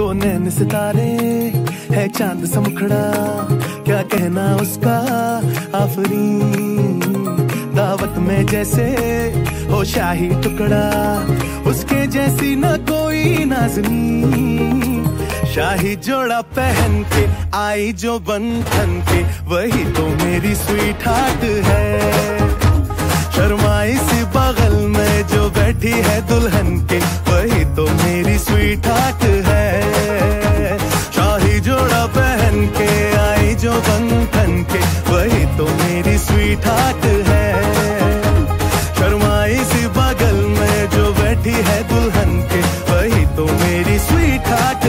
दो नैन सितारे, है चाँद समुखड़ा। क्या कहना उसका, आफरी? दावत में जैसे हो शाही टुकड़ा, उसके जैसी ना कोई नाजनी। शाही जोड़ा पहन के आई जो बंधन के, वही तो मेरी स्वीट हार्ट है। शर्माई सी बगल में जो बैठी है दुल्हन की ठाट है। शर्माई सी बगल में जो बैठी है दुल्हन के, वही तो मेरी स्वीट हार्ट